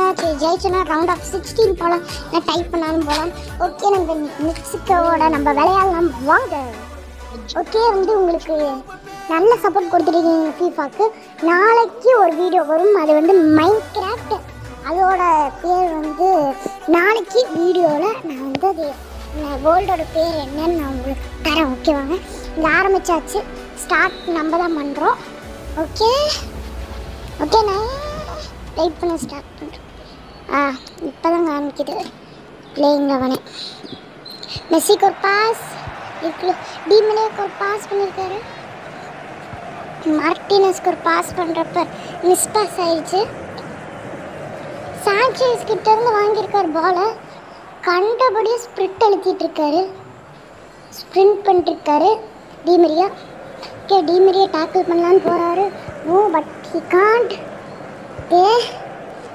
Match ஜெயிச்சோன்னா round of sixteen போகலாம் இல்லை டைப் பண்ணாலும் போகலாம் ஓகே நம்ம மெக்சிகோவோட நம்ம விளையாடலாம். வாங்க. ஓகே வந்து உங்களுக்கு நல்ல சப்போர்ட் கொடுத்துருக்கீங்க ஃபீஃபாக்கு நாளைக்கு ஒரு வீடியோ வரும். அது வந்து மைண்ட் கிராஃப்ட் அதோட பேர் வந்து நாளைக்கு வீடியோவில் நான் வந்து அது வேர்ல்டோட பேர் என்னன்னு நான் உங்களுக்கு தரேன். ஓகேவாங்க இங்கே ஆரம்பித்தாச்சு ஸ்டார்ட் நம்ம தான் பண்ணுறோம் ஓகே ஓகே நான் டைப் பண்ண ஸ்டார்ட் பண்ணுறேன் ஆ இப்போ தான் காமிக்குது. பிளேயிங் அவனே மெஸ்ஸிக்கு ஒரு பாஸ் இருக்கு. டீமினேக்கு ஒரு பாஸ் பண்ணியிருக்காரு மார்டினஸ்க்கு ஒரு பாஸ் பண்ணுறப்ப மிஸ் பாஸ் ஆயிடுச்சு சாnchez கிட்டேருந்து வாங்கியிருக்கார் பாலை கண்டபடியே ஸ்ப்ரிட் அழுத்திட்டு இருக்காரு sprint பண்ணிட்டுருக்காரு Di Maria. Okay Di Maria tackle பண்ணலான்னு போகிறாரு ஓ but he can't a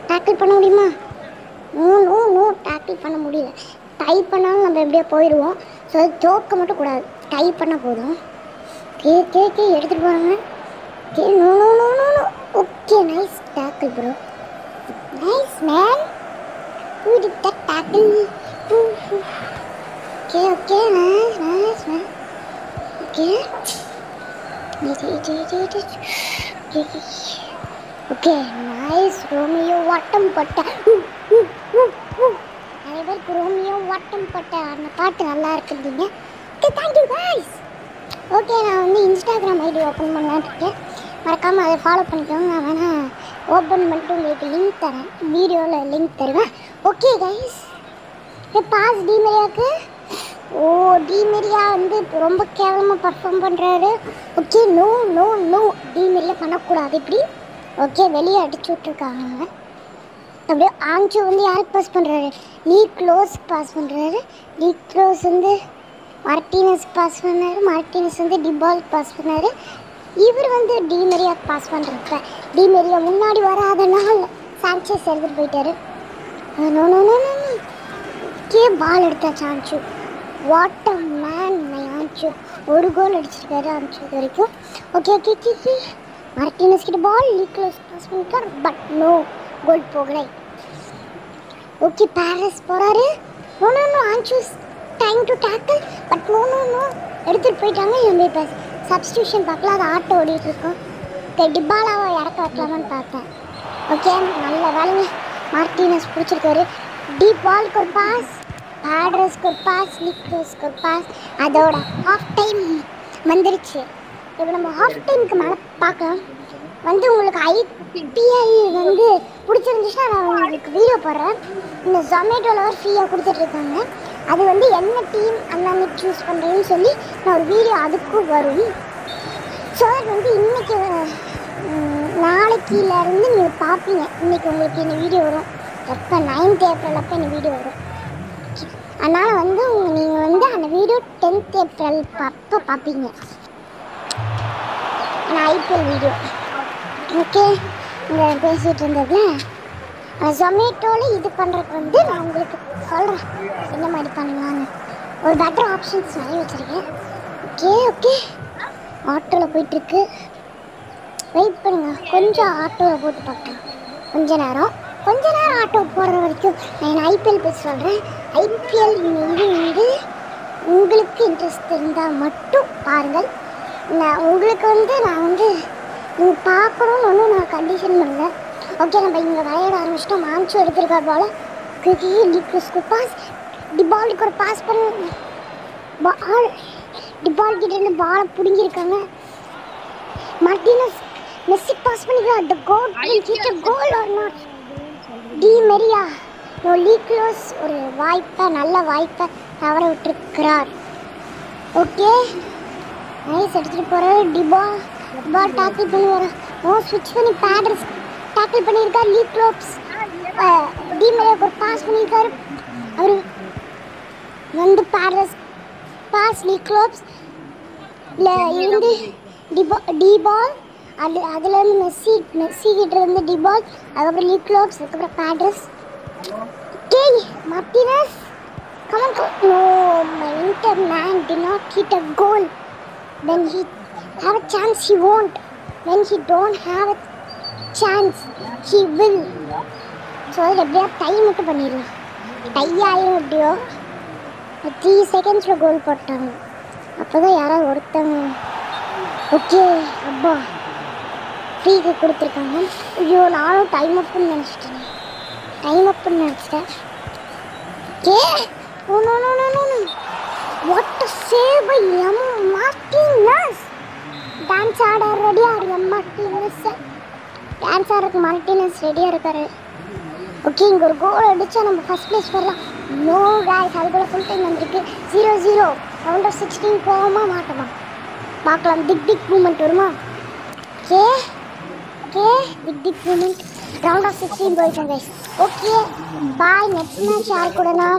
tackle பண்ண முடியுமா? நோ பண்ண முடியல. டைப் பண்ணாலும் நம்ம எப்படியோ போயிடுவோம். ஸோ தோக்க மட்டும் கூடாது. டைப் பண்ண போதும். கே கே கே எடுத்துகிட்டு போகிறாங்க K no no no no no. Okay nice tackle bro nice man Who did that okay okay nice nice nice, man. Okay. Okay nice Romeo வட்டம் பட்ட டிரைவர் குரோமியோ வட்டம் பட்ட அந்த பாட்டு நல்லா இருக்குதுங்க ஓகே தேங்க்யூ கைஸ் ஓகே நான் வந்து இன்ஸ்டாகிராம் ஐடி ஓப்பன் பண்ணலான்னு இருக்கேன். மறக்காமல் அதை ஃபாலோ பண்ணிக்கோங்க. நான் வேணால் ஓப்பன் பண்ணிட்டு உங்களுக்கு லிங்க் தரேன். வீடியோவில் லிங்க் தருவேன். ஓகே கைஸ் பாஸ் டிமெரியாவுக்கு ஓ டிமெரியா வந்து ரொம்ப கேவலமாக பர்ஃபார்ம் பண்ணுறாரு okay no no no Di Maria பண்ணக்கூடாது இப்படி. ஓகே வெளியே அடிச்சு விட்ருக்காங்க அப்படியே ஆஞ்சு வந்து யாருக்கு பாஸ் பண்ணுறாரு லீ க்ளோஸ் பாஸ் பண்ணுறாரு லீ க்ளோஸ் வந்து மார்டினஸ் பாஸ் பண்ணாரு. மார்டினஸ் வந்து டிபால் பாஸ் பண்ணாரு. இவர் வந்து டிமெரியா பாஸ் பண்ணுறப்ப டிமெரியா முன்னாடி வராதனால சான்சஸ் எடுத்துகிட்டு போயிட்டாரு. கே பால் எடுத்தாச்சு Enzo what a man my Enzo ஒரு கோல் அடிச்சிருக்காரு ஆன்ச்சு இது வரைக்கும். ஓகே ஓகே ஓகே மார்டினஸ் கிட்ட பால் லீக்லோஸ் பாஸ் பண்ணிருக்கார் பட் நோ கோல் போகிறேன். ஓகே பாரிஸ் போகிறாரு no no no Enzo's time to tackle but no no no எடுத்துகிட்டு போயிட்டாங்க எம்பி பாஸ் சப்ஸ்டியூஷன் பார்க்கலாம் அது ஆட்டோ ஓடிட்டுருக்கோம் இருக்கோம். ஓகே டிபாலாவை இறக்க வைக்கலாமான்னு பார்த்தேன். ஓகே நல்ல வேலைங்க. மார்டினஸ் பிடிச்சிருக்காரு. டீப் பால்க்கு ஒரு பாஸ் பேட்ரஸ்க்கு ஒரு பாஸ் லிக்ரோஸ்க்கு ஒரு பாஸ் அதோட ஹாஃப் டைம் வந்துருச்சு. இப்போ நம்ம ஹாஃப் டைமுக்கு மேலே பார்க்கலாம். வந்து உங்களுக்கு ஐபிஎல் வந்து பிடிச்சிருந்துச்சுன்னா நான் உங்களுக்கு வீடியோ போடுறேன். இந்த ஜொமேட்டோவில் ஒரு ஃப்ரீயாக கொடுத்துட்ருக்காங்க. அது வந்து என்ன டீம் அந்த சூஸ் பண்ணுறேன்னு சொல்லி நான் ஒரு வீடியோ அதுக்கும் வரும். ஸோ வந்து இன்றைக்கி ம், நாளைக்கிலேருந்து நீங்கள் பார்ப்பீங்க இன்னைக்கு உங்களுக்கு இந்த வீடியோ வரும். எப்போ? நைன்த் ஏப்ரல் அப்போ இந்த வீடியோ வரும். அதனால் வந்து நீங்கள் வந்து அந்த வீடியோ டென்த் ஏப்ரல் அப்போ பார்ப்பீங்க ஐபிஎல் வீடியோ ஓகே இங்கே பேசிகிட்டு இருந்ததுல ஜொமேட்டோவில் இது பண்ணுறதுக்கு வந்து நான் உங்களுக்கு சொல்கிறேன் என்ன மாதிரி பண்ணலான்னு ஒரு பெட்டர் ஆப்ஷன்ஸ் நிறைய வச்சுருக்கேன். Okay okay. ஆட்டோவில் போயிட்டுருக்கு. வெயிட் பண்ணுங்கள் கொஞ்சம் ஆட்டோவில் போட்டு பார்க்குறேன் கொஞ்ச நேரம். கொஞ்ச நேரம் ஆட்டோ போடுற வரைக்கும் நான் ஐபிஎல் பேச சொல்கிறேன் ஐபிஎல் இது வந்து உங்களுக்கு இன்ட்ரெஸ்ட் இருந்தால் மட்டும் பாருங்கள். நான் உங்களுக்கு வந்து நான் வந்து நீங்கள் பார்க்கணும்னு ஒன்றும் நான் கண்டிஷன் பண்ணல ஓகே நம்ம இங்கே விளையாட ஆரம்பிச்சிட்டோம். மான்ச்சு எடுத்திருக்கார் போல. கிரிக்கி டிக்ரிஸ்க்கு பாஸ் டிபாலுக்கு ஒரு பாஸ் பண்ண. பால் டிபால் கிட்ட இருந்து பாலை பிடுங்கியிருக்காங்க. மார்டினஸ் மெஸ்ஸி பாஸ் பண்ணிக்கிறார் the goal a goal or not Di Maria no Lo Celso ஒரு வாய்ப்பை நல்ல வாய்ப்பை தவற விட்டுருக்கிறார். ஓகே நைஸ் எடுத்துகிட்டு போகிறாரு டிபா பால் டேக்கிள் பண்ணி வர ஓ ஸ்விட்ச் பண்ணி பேடர்ஸ் டேக்கிள் பண்ணியிருக்காரு லீ க்ளோப்ஸ் டி மெரியாவுக்கு ஒரு பாஸ் பண்ணியிருக்காரு அவர் வந்து பேடர்ஸ் பாஸ் லீ க்ளோப்ஸ் இருந்து டிபா டிபால் அது அதுலேருந்து மெஸ்ஸி மெஸ்ஸி கிட்ட இருந்து டிபால் அதுக்கப்புறம் லீ க்ளோப்ஸ் அதுக்கப்புறம் Paredes okay Martinez come on no my inter man did not hit a goal when he have a chance he won't. When he don't have a chance he will. So அதில் எப்படியா? Tie மட்டும் பண்ணிடலாம் tie ஆயிரும் எப்படியோ? Three செகண்ட்ஸில் கோல் போட்டாங்க. அப்போ தான் யாராவது ஒருத்தங்க ஓகே அப்பா ஃப்ரீக்கு கொடுத்துருக்காங்க. ஐயோ நானும் டைம் அப்புன்னு நினச்சிட்டேன். டைம் அப்புன்னு நினச்சிட்டேன். Okay oh no no no no what a save by M Martinez dance ஆட ரெடியாக எம் மார்டினஸ் டான்ஸ் ஆடுறதுக்கு மார்டினஸ் ரெடியாக இருக்காரு. ஓகே இங்கே ஒரு கோல் அடித்தா நம்ம ஃபர்ஸ்ட் பிளேஸ் வரலாம். நோ காய்ஸ் போல் ஃபுல் டைம் வந்திருக்கு. Zero zero round of sixteen போகமா மாட்டோமா? பார்க்கலாம். திக் திக் மூமெண்ட் வருமா? ஓகே ஓகே திக் திக் மூமெண்ட் ரவுண்ட் ஆஃப் சிக்ஸ்டீன் போயிட்டோம் guys okay bye next match யார் கூடனா?